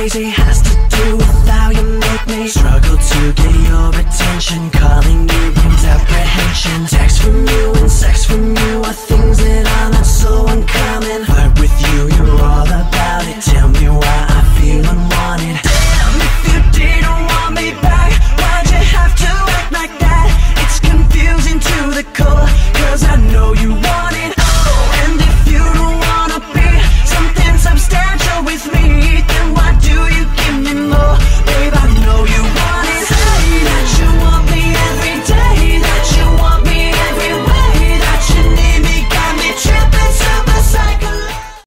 crazy has to do with how you make me Struggle to get your attention. Calling you brings apprehension. Text from you and sex from you Are things that are not so uncommon. Flirt with you, you're all about it. Tell me why I feel unwanted. Damn, if you didn't want me back Why'd you have to act like that? It's confusing to the core.